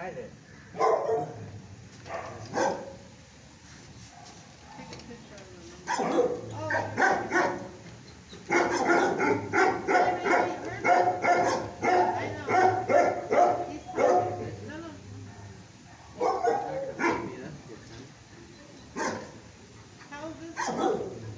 Hi there. How is this?